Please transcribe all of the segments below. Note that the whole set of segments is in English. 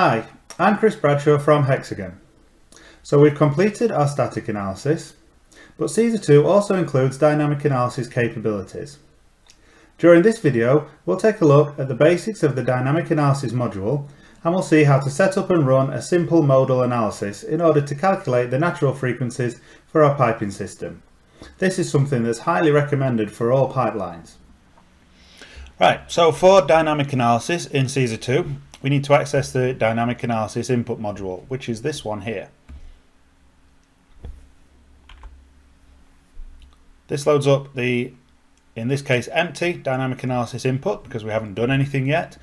Hi, I'm Chris Bradshaw from Hexagon. So we've completed our static analysis, but Caesar 2 also includes dynamic analysis capabilities. During this video, we'll take a look at the basics of the dynamic analysis module and we'll see how to set up and run a simple modal analysis in order to calculate the natural frequencies for our piping system. This is something that's highly recommended for all pipelines. Right, so for dynamic analysis in Caesar 2, we need to access the dynamic analysis input module, which is this one here. This loads up the, in this case, empty dynamic analysis input because we haven't done anything yet.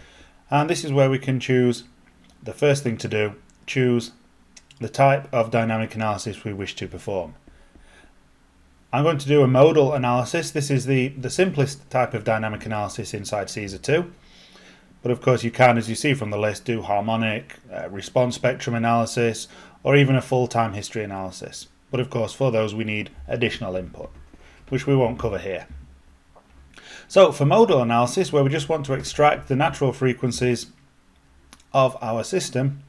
And this is where we can choose the first thing to do, choose the type of dynamic analysis we wish to perform. I'm going to do a modal analysis. This is the, the simplest type of dynamic analysis inside Caesar 2. But of course you can, as you see from the list, do harmonic, uh, response spectrum analysis, or even a full time history analysis. But of course for those we need additional input, which we won't cover here. So for modal analysis, where we just want to extract the natural frequencies of our system,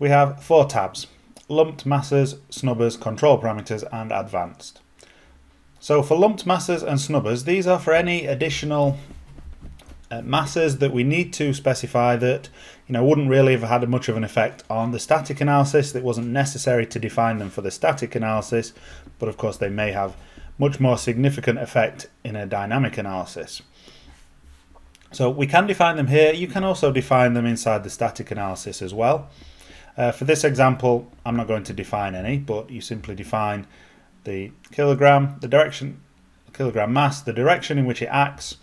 we have four tabs, lumped masses, snubbers, control parameters, and advanced. So for lumped masses and snubbers, these are for any additional masses that we need to specify that you know wouldn't really have had much of an effect on the static analysis. That wasn't necessary to define them for the static analysis but of course they may have much more significant effect in a dynamic analysis. So we can define them here. You can also define them inside the static analysis as well. Uh, for this example I'm not going to define any but you simply define the kilogram the direction kilogram mass the direction in which it acts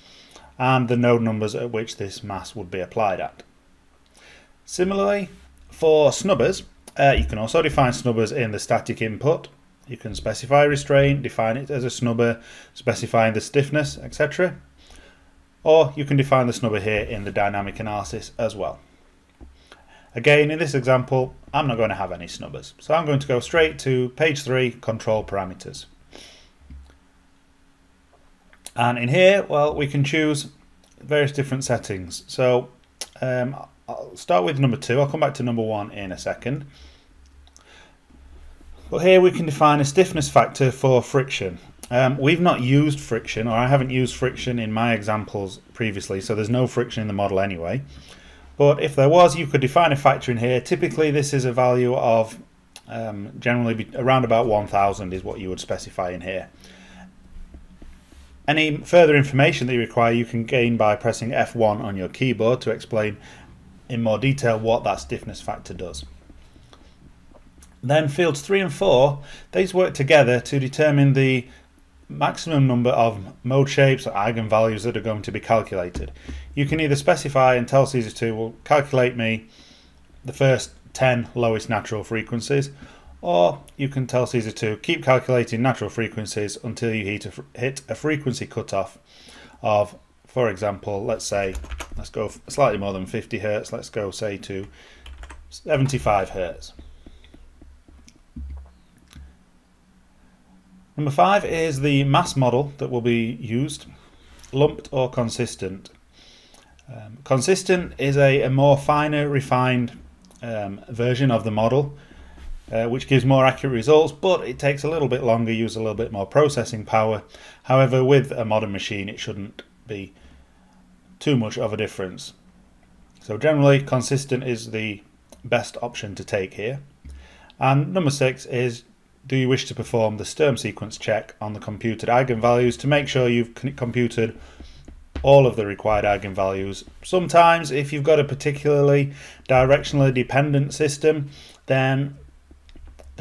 and the node numbers at which this mass would be applied at. Similarly, for snubbers, uh, you can also define snubbers in the static input. You can specify restraint, define it as a snubber, specifying the stiffness, etc. Or you can define the snubber here in the dynamic analysis as well. Again, in this example, I'm not going to have any snubbers. So I'm going to go straight to page 3, control parameters. And in here, well, we can choose various different settings. So um, I'll start with number two. I'll come back to number one in a second. But here we can define a stiffness factor for friction. Um, we've not used friction, or I haven't used friction in my examples previously, so there's no friction in the model anyway. But if there was, you could define a factor in here. Typically, this is a value of um, generally around about 1000 is what you would specify in here. Any further information that you require you can gain by pressing F1 on your keyboard to explain in more detail what that stiffness factor does. Then fields 3 and 4, these work together to determine the maximum number of mode shapes or eigenvalues that are going to be calculated. You can either specify and tell Caesar 2 will calculate me the first 10 lowest natural frequencies or you can tell Caesar to keep calculating natural frequencies until you hit a, hit a frequency cutoff of, for example, let's say, let's go slightly more than 50 hertz, let's go say to 75 hertz. Number five is the mass model that will be used, lumped or consistent. Um, consistent is a, a, more finer, refined um, version of the model uh, which gives more accurate results, but it takes a little bit longer, use a little bit more processing power. However, with a modern machine, it shouldn't be too much of a difference. So generally, consistent is the best option to take here. And number six is, do you wish to perform the Sturm sequence check on the computed eigenvalues to make sure you've computed all of the required eigenvalues. Sometimes if you've got a particularly directionally dependent system, then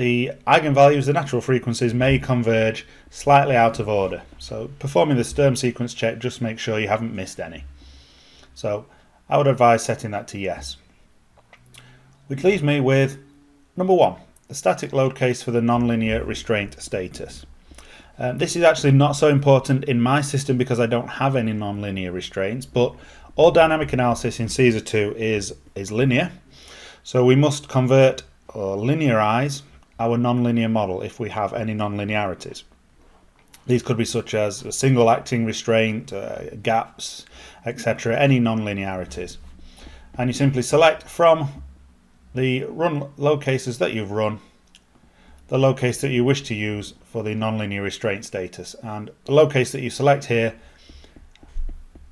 the eigenvalues, the natural frequencies, may converge slightly out of order. So performing the Sturm sequence check, just make sure you haven't missed any. So I would advise setting that to yes. Which leaves me with number one, the static load case for the nonlinear restraint status. Um, this is actually not so important in my system because I don't have any nonlinear restraints, but all dynamic analysis in Caesar 2 is, is linear. So we must convert or linearize our nonlinear model if we have any nonlinearities. These could be such as a single acting restraint, uh, gaps, etc., any nonlinearities. and you simply select from the run load cases that you've run the load case that you wish to use for the nonlinear restraint status and the load case that you select here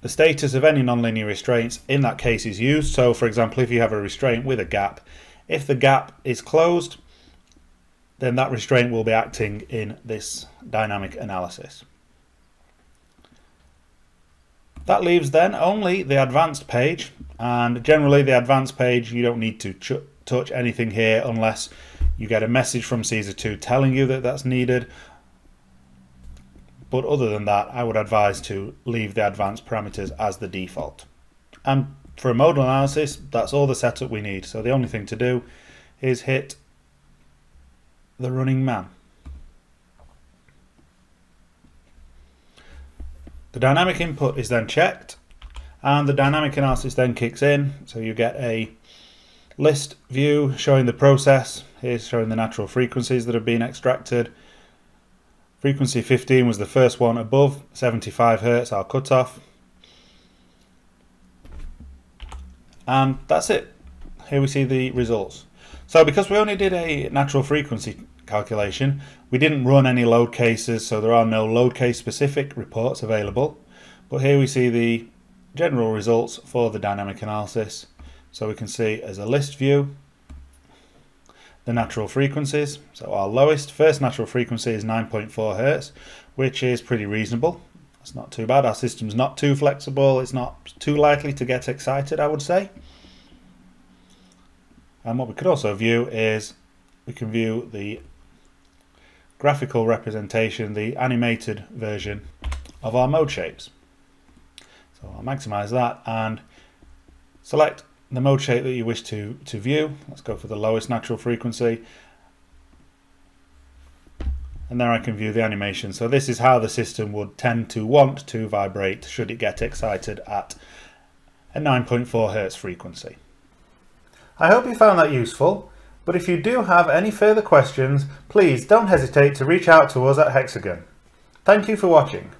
the status of any nonlinear restraints in that case is used so for example if you have a restraint with a gap if the gap is closed then that restraint will be acting in this dynamic analysis. That leaves then only the advanced page and generally the advanced page you don't need to touch anything here unless you get a message from Caesar 2 telling you that that's needed. But other than that I would advise to leave the advanced parameters as the default. And for a modal analysis that's all the setup we need. So the only thing to do is hit the running man. The dynamic input is then checked and the dynamic analysis then kicks in. So you get a list view showing the process. Here's showing the natural frequencies that have been extracted. Frequency 15 was the first one above 75 Hertz, our cutoff. And that's it. Here we see the results. So because we only did a natural frequency calculation, we didn't run any load cases, so there are no load case specific reports available. But here we see the general results for the dynamic analysis. So we can see as a list view, the natural frequencies. So our lowest first natural frequency is 9.4 Hertz, which is pretty reasonable. It's not too bad. Our system's not too flexible. It's not too likely to get excited, I would say. And what we could also view is we can view the graphical representation, the animated version of our mode shapes. So I'll maximize that and select the mode shape that you wish to, to view. Let's go for the lowest natural frequency. And there I can view the animation. So this is how the system would tend to want to vibrate should it get excited at a 9.4 Hertz frequency. I hope you found that useful, but if you do have any further questions, please don't hesitate to reach out to us at Hexagon. Thank you for watching.